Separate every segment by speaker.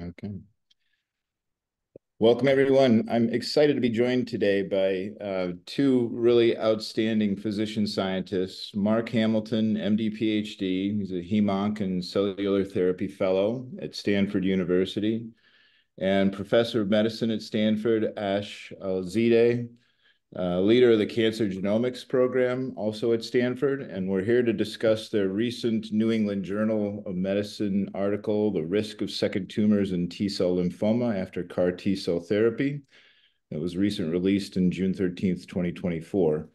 Speaker 1: Okay. Welcome, everyone. I'm excited to be joined today by uh, two really outstanding physician scientists, Mark Hamilton, MD, PhD. He's a Hem/Onc and Cellular Therapy Fellow at Stanford University, and Professor of Medicine at Stanford, Ash Alizadeh, Uh, leader of the Cancer Genomics Program, also at Stanford. And we're here to discuss their recent New England Journal of Medicine article, "The Risk of Second Tumors in T-Cell Lymphoma After CAR T-Cell Therapy." It was recently released in June 13th, 2024.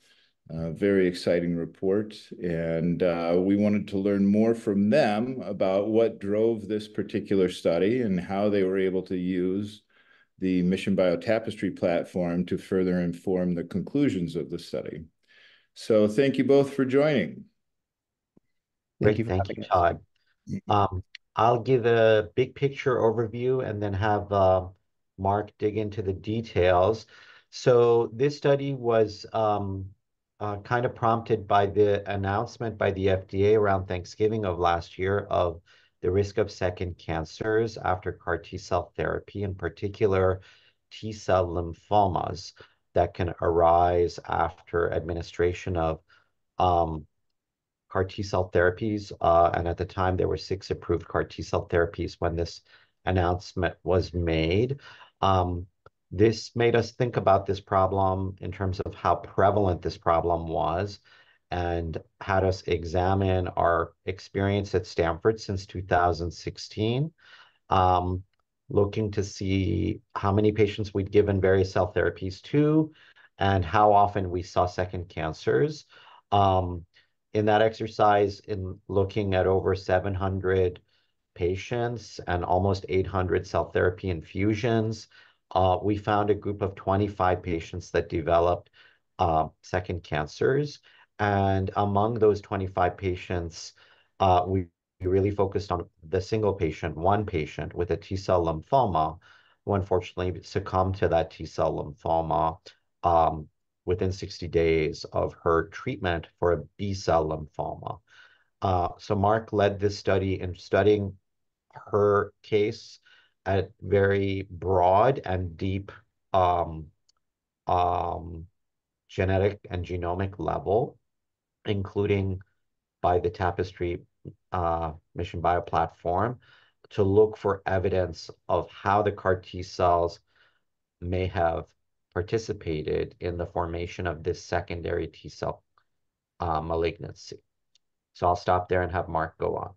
Speaker 1: Uh, very exciting report, and uh, we wanted to learn more from them about what drove this particular study and how they were able to use the Mission Bio Tapestry platform to further inform the conclusions of the study. So thank you both for joining.
Speaker 2: Thank you. Thank you, Todd. Um, I'll give a big picture overview and then have um, Mark dig into the details. So this study was um, uh, kind of prompted by the announcement by the FDA around Thanksgiving of last year of the risk of second cancers after CAR T-cell therapy, in particular, T-cell lymphomas that can arise after administration of um, CAR T-cell therapies. Uh, and at the time, there were six approved CAR T-cell therapies when this announcement was made. Um, this made us think about this problem in terms of how prevalent this problem was, and had us examine our experience at Stanford since 2016, um, looking to see how many patients we'd given various cell therapies to, and how often we saw second cancers. Um, in that exercise, in looking at over 700 patients and almost 800 cell therapy infusions, uh, we found a group of 25 patients that developed uh, second cancers. And among those 25 patients, uh, we really focused on the single patient, one patient with a T-cell lymphoma, who unfortunately succumbed to that T-cell lymphoma um, within 60 days of her treatment for a B-cell lymphoma. Uh, so Mark led this study in studying her case at very broad and deep um, um, genetic and genomic level, including by the Tapestry uh, Mission Bio platform, to look for evidence of how the CAR T-cells may have participated in the formation of this secondary T-cell uh, malignancy. So I'll stop there and have Mark go on.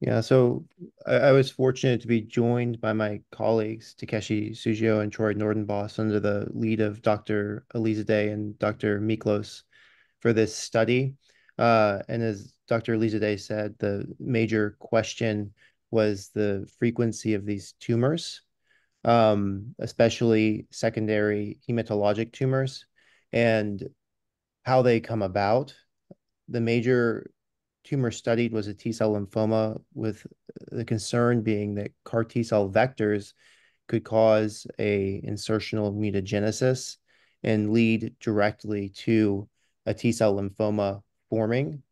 Speaker 3: Yeah, so I was fortunate to be joined by my colleagues, Takeshi Sugio and Troy Noordenbos, under the lead of Dr. Alizadeh and Dr. Miklos, for this study. Uh, and as Dr. Alizadeh said, the major question was the frequency of these tumors, um, especially secondary hematologic tumors, and how they come about. The major tumor studied was a T-cell lymphoma, with the concern being that CAR T-cell vectors could cause an insertional mutagenesis and lead directly to a T-cell lymphoma forming.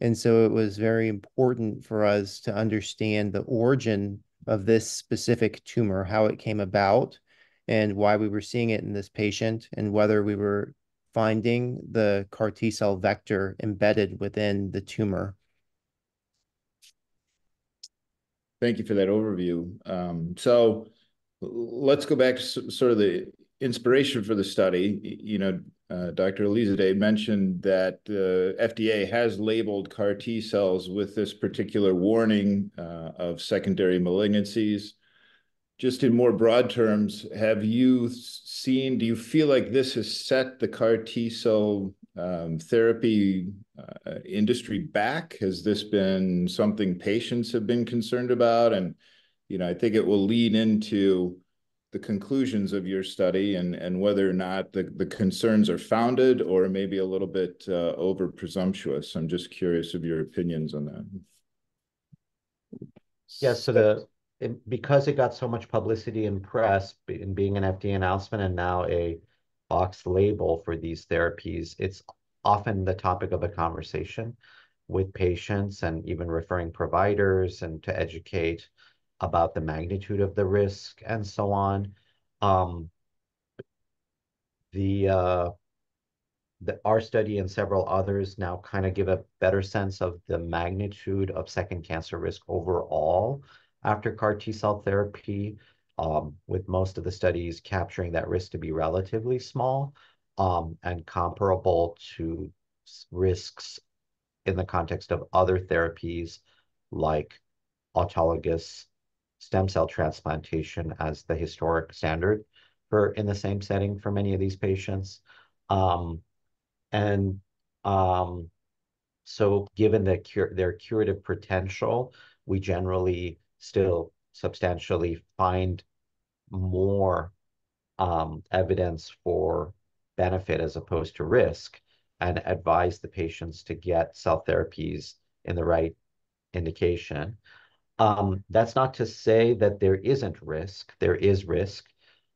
Speaker 3: And so it was very important for us to understand the origin of this specific tumor, how it came about, and why we were seeing it in this patient, and whether we were finding the CAR T-cell vector embedded within the tumor.
Speaker 1: Thank you for that overview. Um, so let's go back to sort of the inspiration for the study. You know, uh, Dr. Alizadeh mentioned that uh, the FDA has labeled CAR T-cells with this particular warning uh, of secondary malignancies. Just in more broad terms, have you seen... Do you feel like this has set the CAR T-cell um, therapy uh, industry back? Has this been something patients have been concerned about? And, you know, I think it will lead into the conclusions of your study and and whether or not the the concerns are founded or maybe a little bit uh, over-presumptuous. I'm just curious of your opinions on that.
Speaker 2: Yes, so because it got so much publicity and press, in being an FDA announcement and now a box label for these therapies, it's often the topic of a conversation. with patients and even referring providers and to educate about the magnitude of the risk and so on. Um, the uh, the, our study and several others now kind of give a better sense of the magnitude of second cancer risk overall after CAR T cell therapy, um, with most of the studies capturing that risk to be relatively small um, and comparable to risks in the context of other therapies like autologous stem cell transplantation as the historic standard for in the same setting for many of these patients. Um, and so given the cure, their curative potential, we generally still substantially find more um, evidence for benefit as opposed to risk and advise the patients to get cell therapies in the right indication. Um, that's not to say that there isn't risk. There is risk.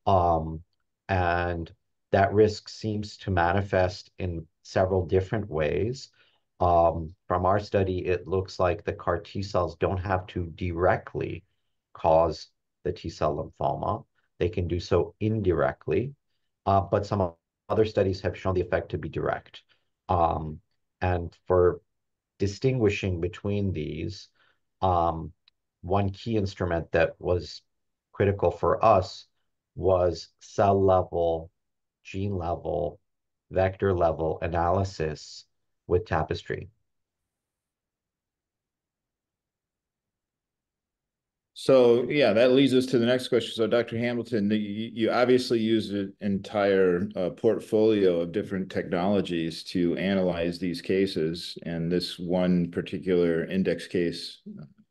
Speaker 2: Um, and that risk seems to manifest in several different ways. Um, from our study, it looks like the CAR T cells don't have to directly cause the T cell lymphoma. They can do so indirectly, uh, but some other studies have shown the effect to be direct. Um, and for distinguishing between these, um, one key instrument that was critical for us was cell level gene level, vector level analysis with Tapestry.
Speaker 1: So yeah, that leads us to the next question. So Dr. Hamilton, you, you obviously use an entire uh, portfolio of different technologies to analyze these cases, and this one particular index case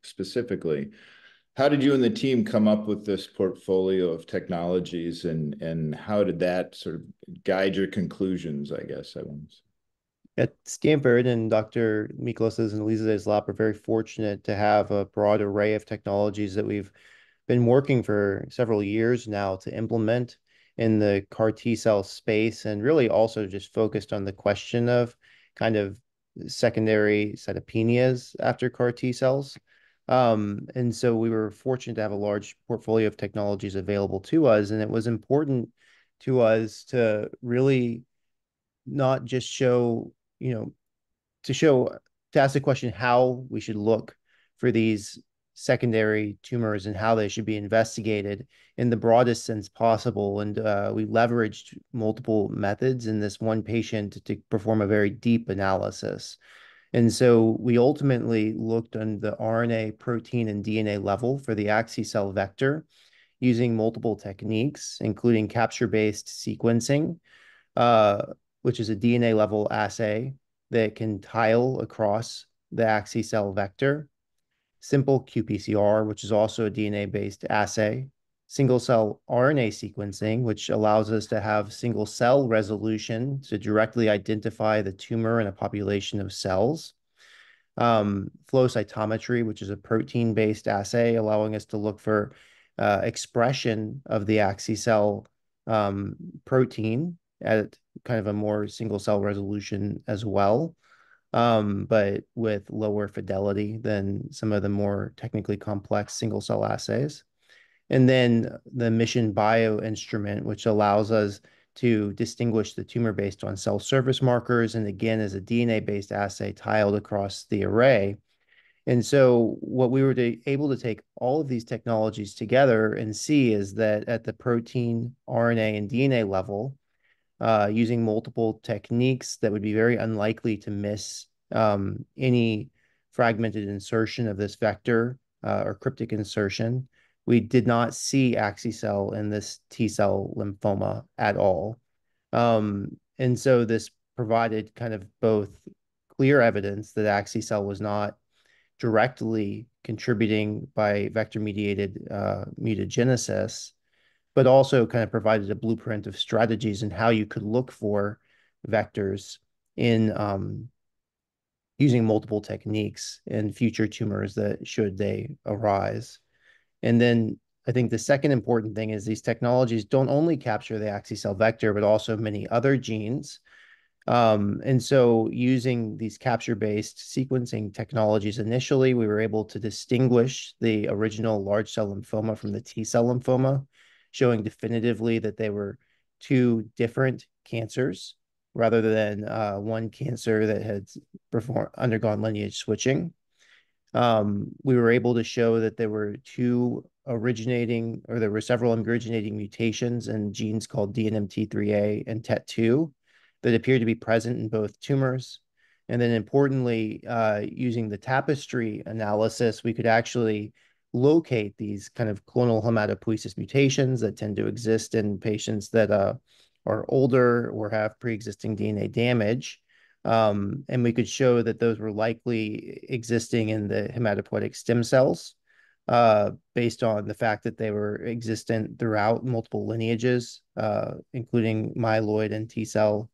Speaker 1: specifically. How did you and the team come up with this portfolio of technologies and and how did that sort of guide your conclusions, I guess I want
Speaker 3: At Stanford and Dr. Miklos's and Alizadeh's lab are very fortunate to have a broad array of technologies that we've been working for several years now to implement in the CAR T cell space and really also just focused on the question of kind of secondary cytopenias after CAR T cells. Um, and so we were fortunate to have a large portfolio of technologies available to us. And it was important to us to really not just show, you know, to show, to ask the question how we should look for these secondary tumors and how they should be investigated in the broadest sense possible. And uh, we leveraged multiple methods in this one patient to perform a very deep analysis. And so we ultimately looked on the RNA, protein, and DNA level for the axi-cel vector using multiple techniques, including capture-based sequencing, uh, which is a DNA level assay that can tile across the axi-cel vector, simple qPCR, which is also a DNA-based assay, single-cell RNA sequencing, which allows us to have single-cell resolution to directly identify the tumor in a population of cells. Um, flow cytometry, which is a protein-based assay, allowing us to look for uh, expression of the axi-cel um, protein at kind of a more single-cell resolution as well, um, but with lower fidelity than some of the more technically complex single-cell assays. And then the Mission Bio instrument, which allows us to distinguish the tumor based on cell surface markers, and again, as a DNA-based assay tiled across the array. And so what we were able to take all of these technologies together and see is that at the protein, RNA, and DNA level, uh, using multiple techniques that would be very unlikely to miss um, any fragmented insertion of this vector uh, or cryptic insertion, we did not see axi-cel in this T-cell lymphoma at all. Um, and so this provided kind of both clear evidence that axi-cel was not directly contributing by vector-mediated uh, mutagenesis, but also kind of provided a blueprint of strategies and how you could look for vectors in um, using multiple techniques in future tumors that should they arise. And then I think the second important thing is these technologies don't only capture the axi-cel vector, but also many other genes Um, and so using these capture-based sequencing technologies initially, we were able to distinguish the original large cell lymphoma from the T cell lymphoma, showing definitively that they were two different cancers rather than uh, one cancer that had performed undergone lineage switching. Um, we were able to show that there were two originating, or there were several originating mutations in genes called DNMT3A and TET2 that appeared to be present in both tumors. And then importantly, uh, using the tapestry analysis, we could actually locate these kind of clonal hematopoiesis mutations that tend to exist in patients that uh, are older or have pre-existing DNA damage. Um, and we could show that those were likely existing in the hematopoietic stem cells uh, based on the fact that they were existent throughout multiple lineages, uh, including myeloid and T cell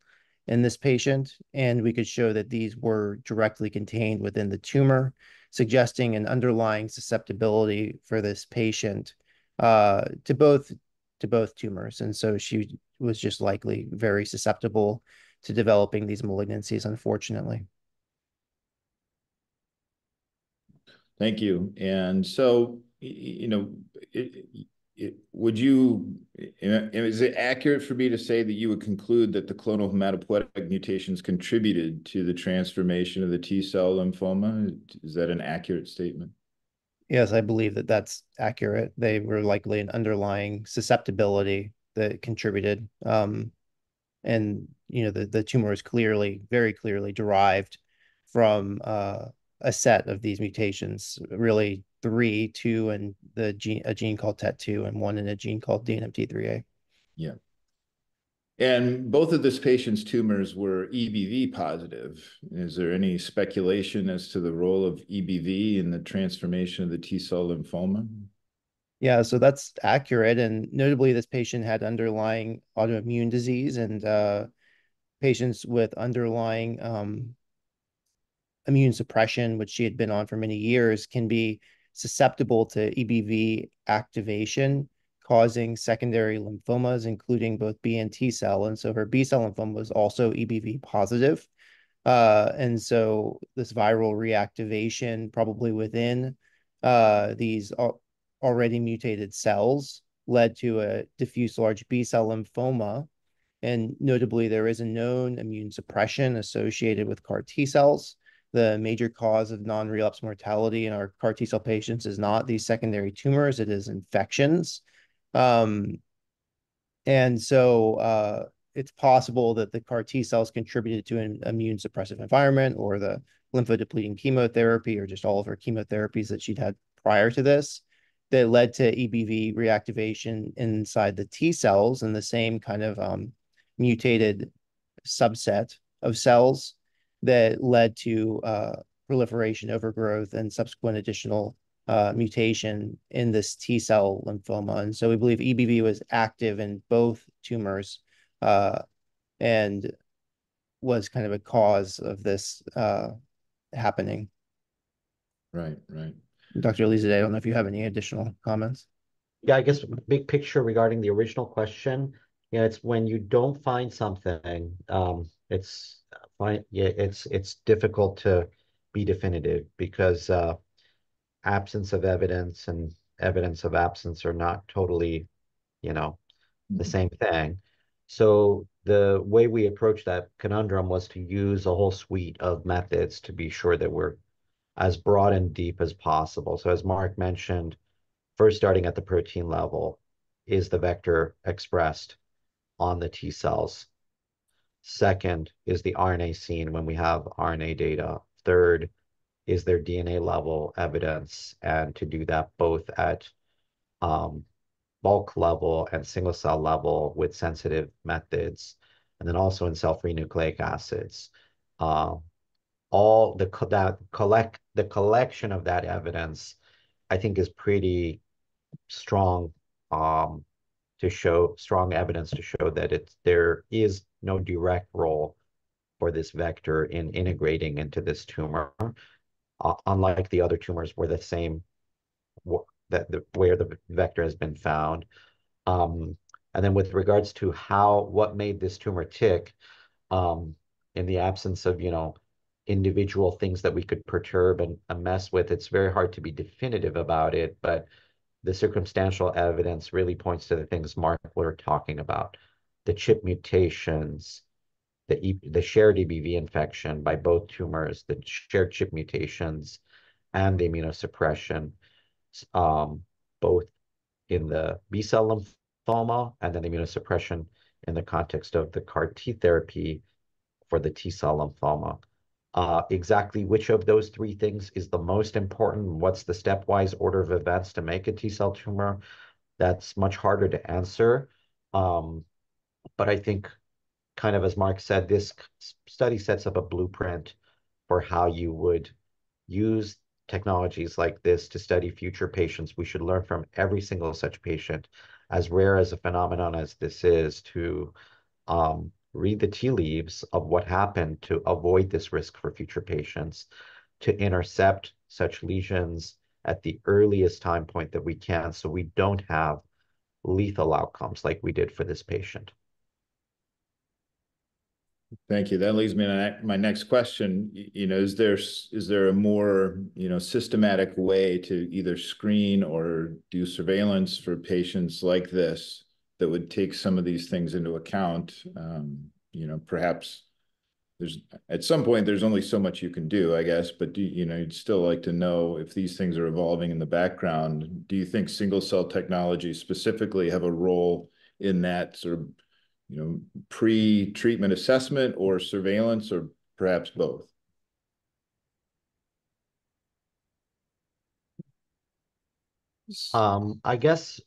Speaker 3: in this patient. And we could show that these were directly contained within the tumor, suggesting an underlying susceptibility for this patient uh, to both to both tumors. And so she was just likely very susceptible to developing these malignancies, unfortunately.
Speaker 1: Thank you. And so, you know, it, it, would you, is it accurate for me to say that you would conclude that the clonal hematopoietic mutations contributed to the transformation of the T cell lymphoma? Is that an accurate statement?
Speaker 3: Yes, I believe that that's accurate. They were likely an underlying susceptibility that contributed. Um, and you know the the tumor is clearly, very clearly derived from uh, a set of these mutations. Really, three, two, and the gene a gene called TET2, and one in a gene called DNMT3A.
Speaker 1: Yeah. And both of this patient's tumors were EBV positive. Is there any speculation as to the role of EBV in the transformation of the T cell lymphoma?
Speaker 3: Yeah, so that's accurate. And notably, this patient had underlying autoimmune disease, and uh, patients with underlying um, immune suppression, which she had been on for many years, can be susceptible to EBV activation causing secondary lymphomas, including both B and T cell. And so her B cell lymphoma was also EBV positive. Uh, and so this viral reactivation, probably within uh, these already mutated cells, led to a diffuse large B cell lymphoma. And notably, there is a known immune suppression associated with CAR T cells. The major cause of non relapse mortality in our CAR T cell patients is not these secondary tumors, it is infections. Um, and so uh, it's possible that the CAR T cells contributed to an immune suppressive environment or the lymphodepleting chemotherapy or just all of her chemotherapies that she'd had prior to this that led to EBV reactivation inside the T cells and the same kind of um, mutated subset of cells that led to uh, proliferation, overgrowth, and subsequent additional uh, mutation in this T cell lymphoma. And so we believe EBV was active in both tumors uh, and was kind of a cause of this uh, happening.
Speaker 1: Right, right.
Speaker 3: Dr. Alizadeh, I don't know if you have any additional comments.
Speaker 2: Yeah, I guess big picture regarding the original question, yeah, it's when you don't find something, um, it's fine. Yeah, it's it's difficult to be definitive because uh, absence of evidence and evidence of absence are not totally, you know, the mm-hmm. same thing. So the way we approached that conundrum was to use a whole suite of methods to be sure that we're as broad and deep as possible. So as Mark mentioned, first starting at the protein level, is the vector expressed on the T cells? Second is the RNA seen when we have RNA data. Third is there DNA level evidence, and to do that both at um, bulk level and single cell level with sensitive methods, and then also in cell-free nucleic acids. Uh, all the that collect the collection of that evidence, I think, is pretty strong um, to show strong evidence to show that it's there is no direct role for this vector in integrating into this tumor uh, unlike the other tumors where the same that the where the vector has been found. Um, and then with regards to how what made this tumor tick, um, in the absence of, you know, individual things that we could perturb and, and mess with, it's very hard to be definitive about it. But the circumstantial evidence really points to the things Mark were talking about, the CHIP mutations, the, the shared EBV infection by both tumors, the shared CHIP mutations, and the immunosuppression, um, both in the B-cell lymphoma and then the immunosuppression in the context of the CAR T therapy for the T-cell lymphoma. Uh, exactly which of those three things is the most important? What's the stepwise order of events to make a T-cell tumor? That's much harder to answer. Um, but I think, kind of as Mark said, this study sets up a blueprint for how you would use technologies like this to study future patients. We should learn from every single such patient, as rare as a phenomenon as this is, to um, read the tea leaves of what happened to avoid this risk for future patients, to intercept such lesions at the earliest time point that we can so we don't have lethal outcomes like we did for this patient.
Speaker 1: Thank you. That leads me to my next question. You know, is there is there a more you know systematic way to either screen or do surveillance for patients like this that would take some of these things into account. Um, you know, perhaps there's at some point there's only so much you can do, I guess. But do you know you'd still like to know if these things are evolving in the background? Do you think single cell technology specifically have a role in that sort of you know pre-treatment assessment or surveillance or perhaps both?
Speaker 2: Um, I guess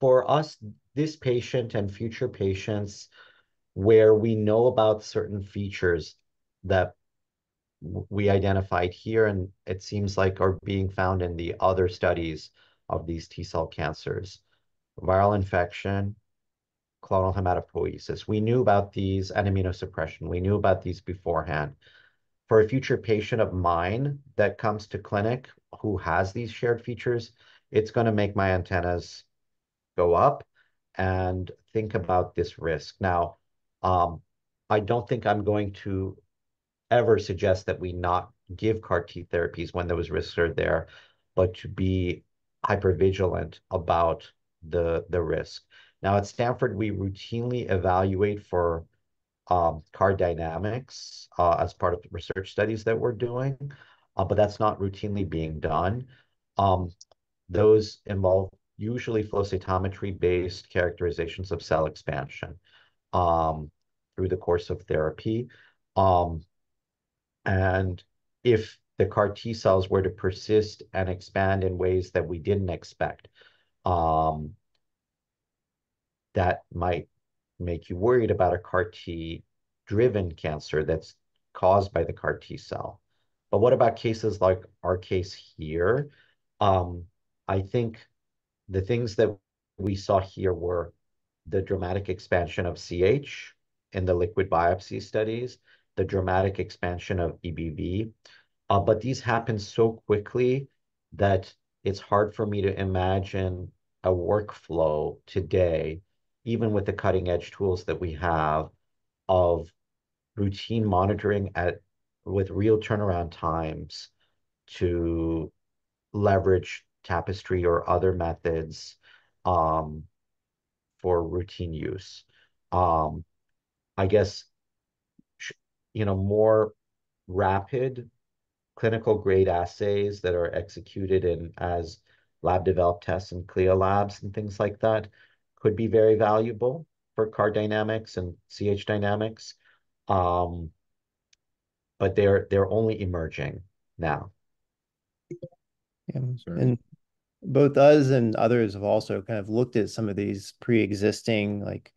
Speaker 2: for us, this patient and future patients where we know about certain features that we identified here and it seems like are being found in the other studies of these T-cell cancers. Viral infection, clonal hematopoiesis. We knew about these and immunosuppression. We knew about these beforehand. For a future patient of mine that comes to clinic who has these shared features, it's going to make my antennas go up and think about this risk. Now, um, I don't think I'm going to ever suggest that we not give CAR T therapies when those risks are there, but to be hyper vigilant about the the risk. Now at Stanford, we routinely evaluate for um, CAR dynamics uh, as part of the research studies that we're doing, uh, but that's not routinely being done. Um, those involve usually flow cytometry-based characterizations of cell expansion um, through the course of therapy. Um, and if the CAR T cells were to persist and expand in ways that we didn't expect, um, that might make you worried about a CAR T driven cancer that's caused by the CAR T cell. But what about cases like our case here? Um, I think the things that we saw here were the dramatic expansion of CH in the liquid biopsy studies, the dramatic expansion of EBV. Uh, but these happen so quickly that it's hard for me to imagine a workflow today, even with the cutting edge tools that we have, of routine monitoring at with real turnaround times to leverage tapestry or other methods um, for routine use. Um, I guess, you know, more rapid clinical grade assays that are executed in as lab developed tests and CLIA labs and things like that could be very valuable for CAR dynamics and CH dynamics. Um, but they're they're only emerging now.
Speaker 3: Yeah. And both us and others have also kind of looked at some of these pre-existing like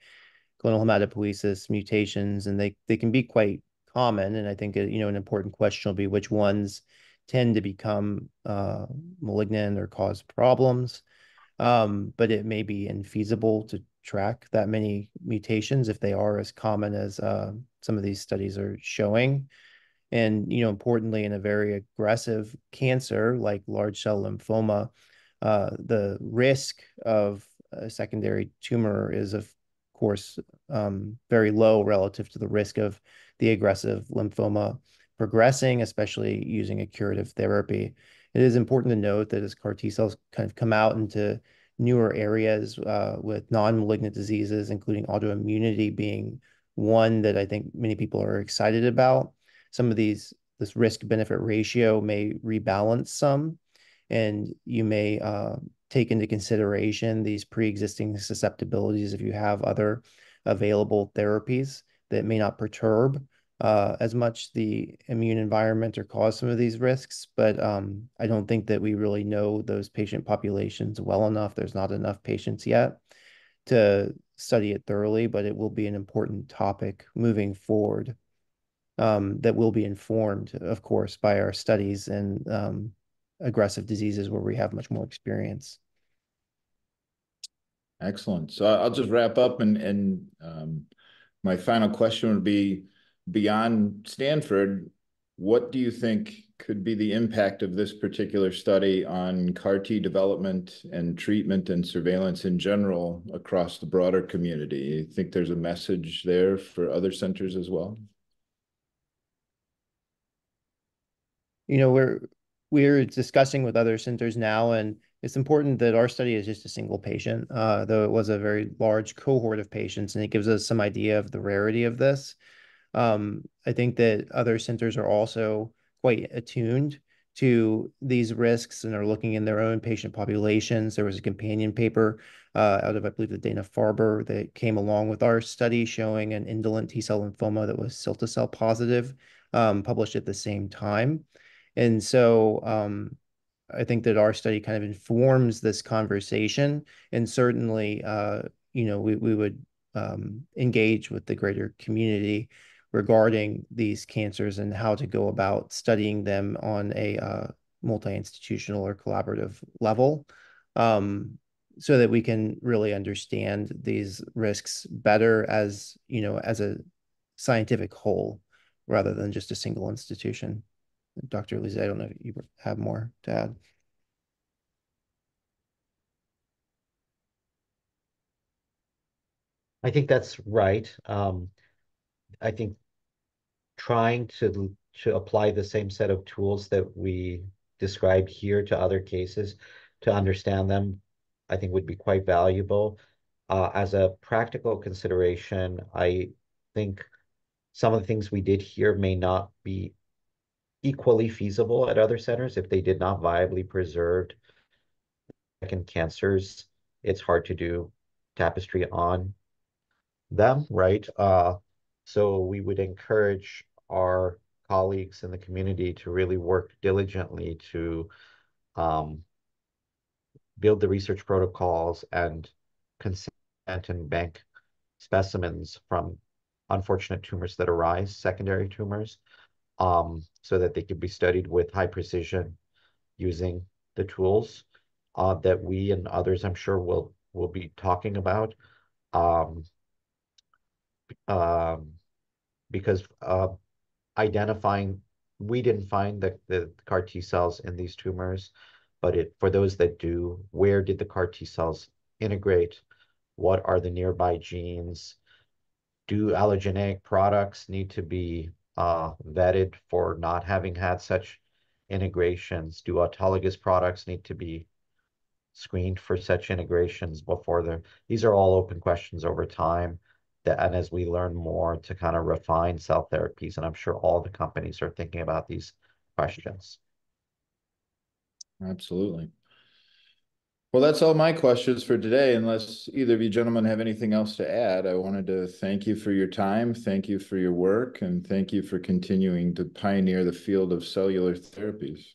Speaker 3: clonal hematopoiesis mutations, and they they can be quite common. And I think you know an important question will be which ones tend to become uh, malignant or cause problems. Um, but it may be infeasible to track that many mutations if they are as common as uh, some of these studies are showing. And you know, importantly, in a very aggressive cancer like large cell lymphoma, uh, the risk of a secondary tumor is, of course, um, very low relative to the risk of the aggressive lymphoma progressing, especially using a curative therapy. It is important to note that as CAR T cells kind of come out into newer areas uh, with non-malignant diseases, including autoimmunity being one that I think many people are excited about. Some of these, this risk-benefit ratio may rebalance some, and you may uh, take into consideration these pre-existing susceptibilities if you have other available therapies that may not perturb uh, as much the immune environment or cause some of these risks. But um, I don't think that we really know those patient populations well enough. There's not enough patients yet to study it thoroughly, but it will be an important topic moving forward um, that will be informed, of course, by our studies and um, aggressive diseases where we have much more experience.
Speaker 1: Excellent. So I'll just wrap up and and um, my final question would be beyond Stanford, what do you think could be the impact of this particular study on CAR T development and treatment and surveillance in general across the broader community? You think there's a message there for other centers as well?
Speaker 3: You know, we're we're discussing with other centers now, and it's important that our study is just a single patient, uh, though it was a very large cohort of patients, and it gives us some idea of the rarity of this. Um, I think that other centers are also quite attuned to these risks and are looking in their own patient populations. There was a companion paper uh, out of, I believe, the Dana-Farber that came along with our study showing an indolent T-cell lymphoma that was cilta-cel positive, um, published at the same time. And so um, I think that our study kind of informs this conversation, and certainly, uh, you know, we we would um, engage with the greater community regarding these cancers and how to go about studying them on a uh, multi-institutional or collaborative level um, so that we can really understand these risks better as you know as a scientific whole rather than just a single institution dr Lise, i don't know if you have more to add
Speaker 2: i think that's right um, I think trying to to apply the same set of tools that we described here to other cases to understand them, I think would be quite valuable. Uh, as a practical consideration, I think some of the things we did here may not be equally feasible at other centers if they did not viably preserved second cancers. It's hard to do tapestry on them, right? Uh, so we would encourage our colleagues in the community to really work diligently to um, build the research protocols and consent and bank specimens from unfortunate tumors that arise, secondary tumors, um, so that they could be studied with high precision using the tools uh, that we and others, I'm sure, will will be talking about. Um, um, because uh, identifying, we didn't find the, the CAR T cells in these tumors, but it for those that do, where did the CAR T cells integrate? What are the nearby genes? Do allogeneic products need to be uh, vetted for not having had such integrations? Do autologous products need to be screened for such integrations before they're... These are all open questions over time that, and as we learn more to kind of refine cell therapies, and I'm sure all the companies are thinking about these questions.
Speaker 1: Absolutely. Well, that's all my questions for today. Unless either of you gentlemen have anything else to add, I wanted to thank you for your time, thank you for your work, and thank you for continuing to pioneer the field of cellular therapies.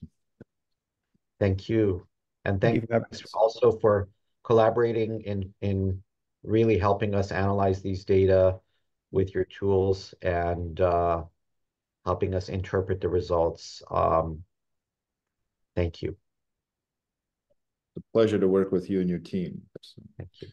Speaker 2: Thank you. And thank, thank you also for collaborating in in really helping us analyze these data with your tools and uh, helping us interpret the results. Um, thank you.
Speaker 1: A pleasure to work with you and your team.
Speaker 2: Thank you.